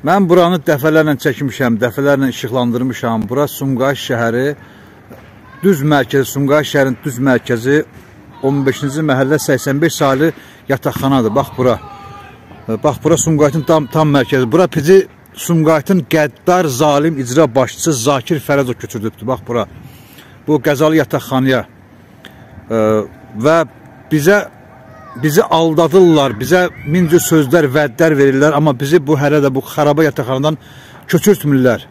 Mən buranı dəfələrlə çəkmişəm, dəfələrlə işıqlandırmışam. Bura Sumqayıt şəhəri, düz mərkəzi, Sumqayıt şəhərin düz mərkəzi 15-ci məhəllə 85 saylı yataqxanadır. Bax bura. Bax bura Sumqayıtın tam, tam mərkəzi. Bura bizi Sumqayıtın qəddar zalim icra başçısı Zakir Fərəzov köçürdübdür. Bax bura. Bu qəzalı yataqxanaya. Və bizə bizi aldadırlar, bizə min cür sözlər, vədlər verirlər, amma bizi bu hələ də bu xaraba yataqxanadan köçürtmürlər.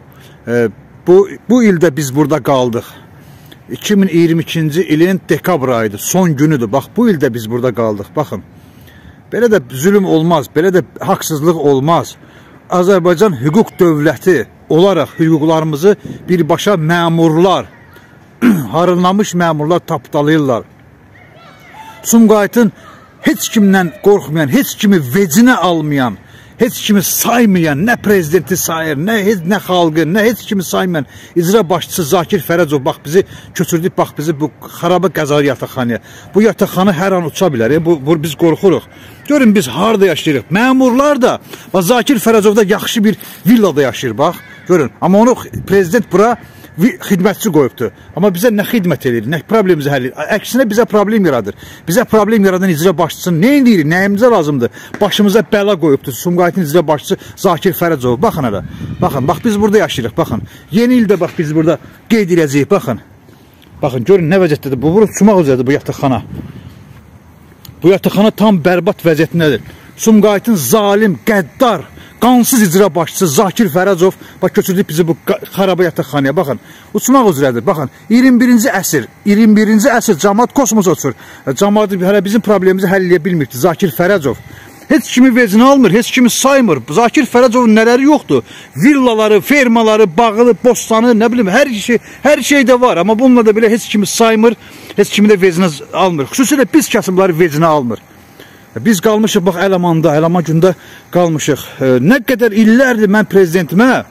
E, bu, bu ildə biz burada qaldıq. 2022-ci ilin dekabr ayıdır, son günüdür. Bax, bu ildə biz burada qaldıq, baxın. Belə də zülüm olmaz, belə də haqsızlıq olmaz. Azərbaycan hüquq dövləti olaraq hüquqlarımızı birbaşa məmurlar, harınlamış məmurlar tapdalayırlar. Sumqayıtın heç kimdən qorxmayan, heç kimi vecinə almayan, heç kimi saymayan, nə prezidenti sayır, nə heç nə xalqı, nə heç kimi saymayan icra başçısı Zakir Fərəcov bax bizi köçürdük, bax bizi bu xaraba qəzalı yataqxanaya. Bu yataqxana hər an uça bilər. E, bu, bu biz qorxuruq. Görün biz harda yaşayırıq. Məmurlar da bax Zakir Fərəcov da yaxşı bir villada yaşayır bax. Görün. Amma onu prezident bura xidmətçi qoyubdur. Amma bizə nə xidmət edir, nə problemimizi həll edir. Əksinə bizə problem yaradır. Bizə problem yaradan icra başçısını nə edir, nəyimizə lazımdır? Başımıza bəla qoyubdur. Sumqayıtın icra başçısı Zakir Fərəcov. Baxın hələ. Baxın, bax biz burada yaşayırıq, baxın. Yeni ildə bax biz burada qeyd edəcəyik, baxın. Baxın, görün nə vəziyyətdədir. Bu vurub sumaq üzəridir bu yataqxana. Bu yataqxana tam bərbad vəziyyətindədir. Sumqayıtın zalim, qəddar, qansız icra başçısı Zakir Fərəcov bax köçürdük bizi bu xaraba yataqxanaya. Baxın, uçmaq üzrədir. Baxın, 21-ci əsr, 21-ci əsr cəmaət kosmosa uçur. Cəmaət hələ bizim problemimizi həll edə bilmirdi. Zakir Fərəcov heç kimi vecinə almır, heç kimi saymır. Zakir Fərəcovun nələri yoxdur? Villaları, fermaları, bağı, bostanı, nə bilim, hər şey, hər şey də var. Amma bununla da belə heç kimi saymır, heç kimi də vecinə almır. Xüsusilə biz kəsimləri vecinə almır. Biz qalmışıq bax Ələmanda, Ələma gündə qalmışıq. Nə qədər illərdir mən prezidentimə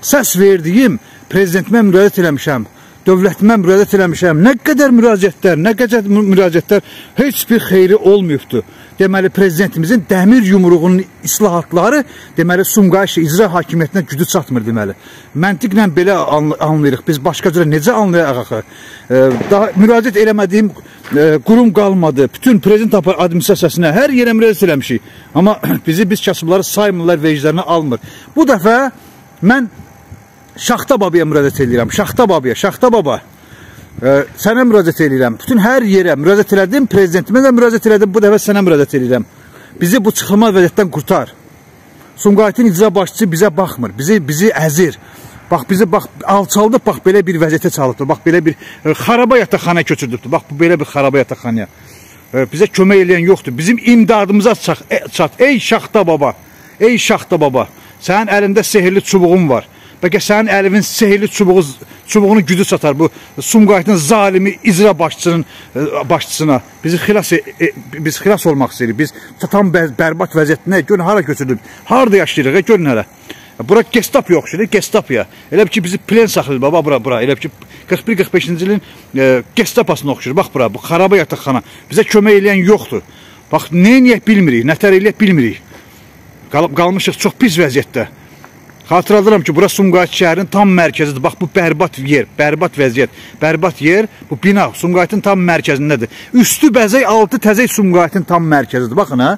səs verdiyim, prezidentimə müraciət eləmişəm. Dövlətimə müraciət eləmişəm. Nə qədər müraciətlər, nə qədər müraciətlər heç bir xeyri olmayıbdır. Deməli prezidentimizin dəmir yumruğunun islahatları deməli Sumqayıt icra hakimiyyətinə gücü çatmır deməli. Məntiqlə belə anlayırıq. Biz başqa cürə necə anlayaq axı? Daha müraciət eləmədiyim e, qurum qalmadı. Bütün prezident administrasiyasına hər yerə müraciət eləmişik. Amma bizi biz kasıbları saymırlar, veclərinə almır. Bu dəfə mən Şaxta babaya müraciət edirəm. Şaxta babaya, Şaxta baba. E, sənə müraciət edirəm. Bütün hər yerə müraciət elədim. Prezidentimə də müraciət elədim. Bu dəfə sənə müraciət edirəm. Bizi bu çıxılmaz vəziyyətdən qurtar. Sumqayıtın icra başçısı bizə baxmır. Bizi bizi əzir. Bax bizi bax alçaldıb, bax belə bir vəziyyətə çalıbdı. Bax belə bir e, xaraba yataqxana köçürdübdü. Bax bu belə bir xaraba yataqxanaya. E, bizə kömək edən yoxdur. Bizim imdadımıza e, çat. Ey Şaxta baba. Ey Şaxta baba. Sənin əlində sehirli çubuğun var. Bəlkə sənin əlinin sehirli çubuğu çubuğunu gücü çatar bu Sumqayıtın zalimi icra başçısının e, başçısına. Bizi xilas e, e, biz xilas olmaq istəyirik. Biz tam bərbad vəziyyətinə görün hara köçürdük. Harda yaşayırıq? Görün hələ. Bura Gestapo yoxşudur, Gestapoya. Elə ki bizi plen saxlayır baba bura bura. Elə ki 41-45-ci ilin e, Gestaposuna oxşur. Bax bura, bu xaraba yataqxana. Bizə kömək edən yoxdur. Bax, nə edək bilmirik, nətər eləyək bilmirik. Qalıb qalmışıq çox pis vəziyyətdə. Xatırladıram ki, bura Sumqayıt şəhərinin tam mərkəzidir. Bax, bu bərbad yer, bərbad vəziyyət. Bərbad yer, bu bina Sumqayıtın tam mərkəzindədir. Üstü bəzək, altı təzək Sumqayıtın tam mərkəzidir. Baxın, ha.